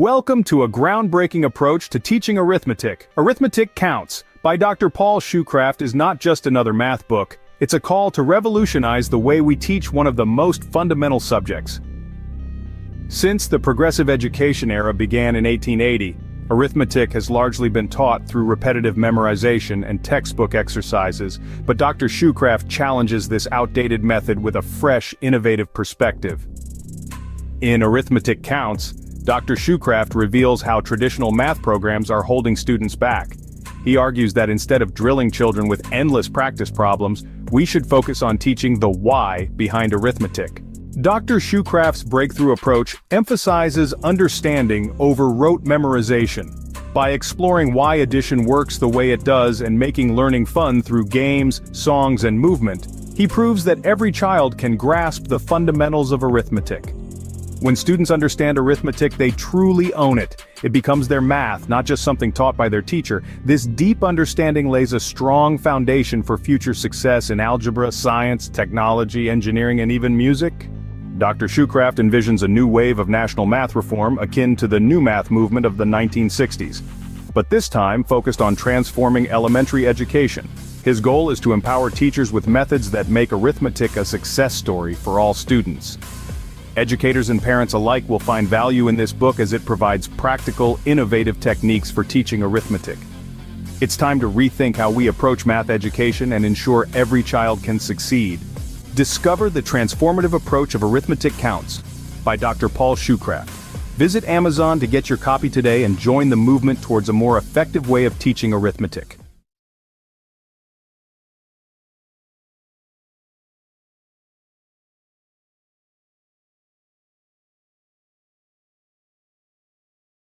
Welcome to a groundbreaking approach to teaching arithmetic. Arithmetic Counts by Dr. Paul Shoecraft is not just another math book, it's a call to revolutionize the way we teach one of the most fundamental subjects. Since the progressive education era began in 1880, arithmetic has largely been taught through repetitive memorization and textbook exercises, but Dr. Shoecraft challenges this outdated method with a fresh, innovative perspective. In Arithmetic Counts, Dr. Shoecraft reveals how traditional math programs are holding students back. He argues that instead of drilling children with endless practice problems, we should focus on teaching the why behind arithmetic. Dr. Shoecraft's breakthrough approach emphasizes understanding over rote memorization. By exploring why addition works the way it does and making learning fun through games, songs and movement, he proves that every child can grasp the fundamentals of arithmetic. When students understand arithmetic, they truly own it. It becomes their math, not just something taught by their teacher. This deep understanding lays a strong foundation for future success in algebra, science, technology, engineering, and even music. Dr. Shoecraft envisions a new wave of national math reform akin to the new math movement of the 1960s. But this time focused on transforming elementary education. His goal is to empower teachers with methods that make arithmetic a success story for all students. Educators and parents alike will find value in this book as it provides practical, innovative techniques for teaching arithmetic. It's time to rethink how we approach math education and ensure every child can succeed. Discover the transformative approach of Arithmetic Counts by Dr. Paul Shoecraft. Visit Amazon to get your copy today and join the movement towards a more effective way of teaching arithmetic.